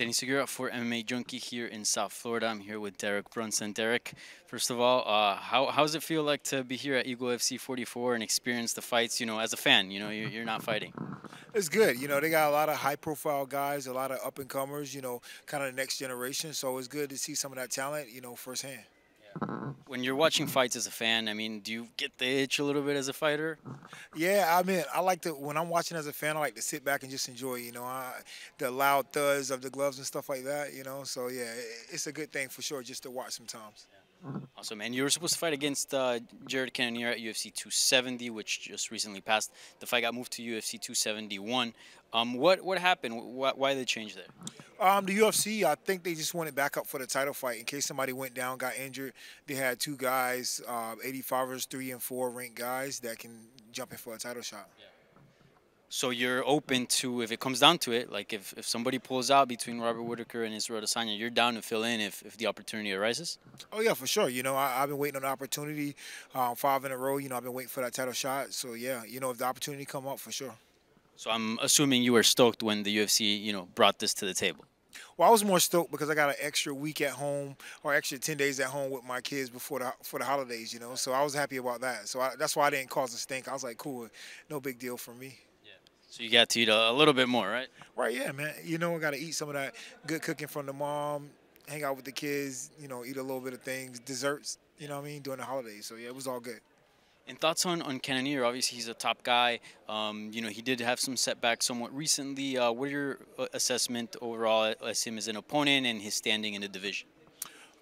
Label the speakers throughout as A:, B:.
A: Danny Segura for MMA Junkie here in South Florida. I'm here with Derek Brunson. Derek, first of all, uh, how, how does it feel like to be here at Eagle FC 44 and experience the fights, you know, as a fan? You know, you're, you're not fighting.
B: It's good. You know, they got a lot of high profile guys, a lot of up and comers, you know, kind of the next generation. So it's good to see some of that talent, you know, firsthand.
A: When you're watching fights as a fan, I mean, do you get the itch a little bit as a fighter?
B: Yeah, I mean, I like to when I'm watching as a fan, I like to sit back and just enjoy. You know, I, the loud thuds of the gloves and stuff like that. You know, so yeah, it's a good thing for sure just to watch sometimes.
A: Awesome, and you were supposed to fight against uh, Jared Cannonier at UFC 270, which just recently passed. The fight got moved to UFC 271. Um, what what happened? Why, why did they change that?
B: Um, the UFC, I think they just wanted back up for the title fight in case somebody went down, got injured. They had two guys, uh, 85ers, three and four ranked guys that can jump in for a title shot. Yeah.
A: So you're open to, if it comes down to it, like if, if somebody pulls out between Robert Whittaker and Israel Adesanya, you're down to fill in if, if the opportunity arises?
B: Oh, yeah, for sure. You know, I, have been waiting on the opportunity um, five in a row. You know, I've been waiting for that title shot. So, yeah, you know, if the opportunity come up, for sure.
A: So I'm assuming you were stoked when the UFC, you know, brought this to the table.
B: Well, I was more stoked because I got an extra week at home or extra ten days at home with my kids before the for the holidays, you know. So I was happy about that. So I, that's why I didn't cause a stink. I was like, cool, no big deal for me.
A: So you got to eat a, a little bit more, right?
B: Right, yeah, man. You know, I got to eat some of that good cooking from the mom, hang out with the kids, you know, eat a little bit of things, desserts, you know what I mean, during the holidays. So, yeah, it was all good.
A: And thoughts on, on Cannonier? Obviously, he's a top guy. Um, you know, he did have some setbacks somewhat recently. Uh, what are your uh, assessment overall as him as an opponent and his standing in the division?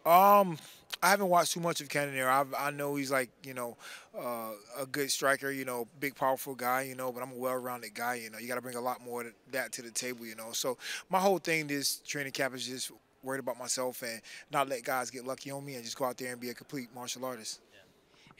B: Um, I haven't watched too much of Cannonier. I, I know he's like you know uh, a good striker, you know, big powerful guy, you know. But I'm a well-rounded guy, you know. You got to bring a lot more that to the table, you know. So my whole thing this training camp is just worried about myself and not let guys get lucky on me and just go out there and be a complete martial artist.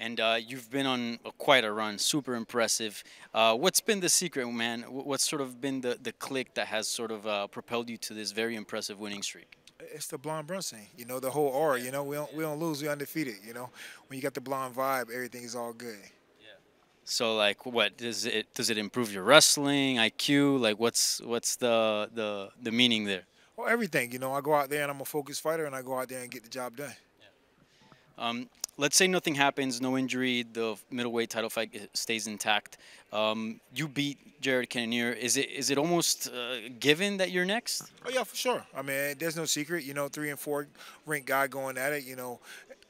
A: And uh, you've been on quite a run, super impressive. Uh, what's been the secret, man? What's sort of been the, the click that has sort of uh, propelled you to this very impressive winning streak?
B: It's the blonde Brunson. You know, the whole aura. You know, we don't we don't lose. We undefeated. You know, when you got the blonde vibe, everything is all good.
A: Yeah. So like, what does it does it improve your wrestling IQ? Like, what's what's the the the meaning there?
B: Well, everything. You know, I go out there and I'm a focused fighter, and I go out there and get the job done.
A: Um, let's say nothing happens, no injury, the middleweight title fight stays intact. Um, you beat Jared Cannonier. Is it is it almost uh, given that you're next?
B: Oh yeah, for sure. I mean, there's no secret. You know, three and four rank guy going at it. You know,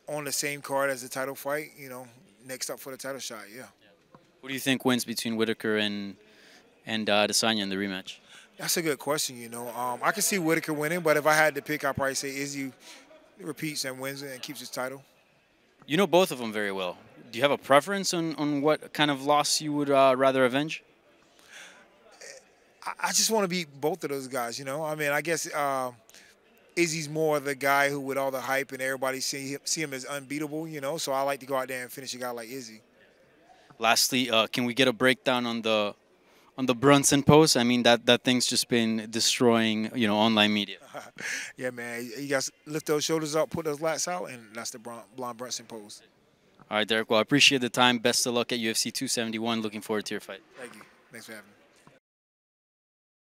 B: on the same card as the title fight. You know, next up for the title shot. Yeah.
A: What do you think wins between Whittaker and and uh, Adesanya in the rematch?
B: That's a good question. You know, um, I can see Whittaker winning, but if I had to pick, I'd probably say Izzy repeats and wins and keeps his title.
A: You know both of them very well. Do you have a preference on, on what kind of loss you would uh, rather avenge?
B: I just want to beat both of those guys, you know? I mean, I guess uh, Izzy's more the guy who, with all the hype and everybody see him, see him as unbeatable, you know? So I like to go out there and finish a guy like Izzy.
A: Lastly, uh, can we get a breakdown on the on the Brunson post. I mean that that thing's just been destroying you know online media.
B: yeah, man. You guys lift those shoulders up, put those lats out, and that's the blonde Brunson pose.
A: All right, Derek. Well, I appreciate the time. Best of luck at UFC 271. Looking forward to your fight.
B: Thank you. Thanks for having me.